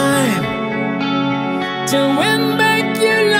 time to win back your life.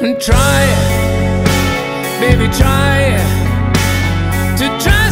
and try, baby, try to try.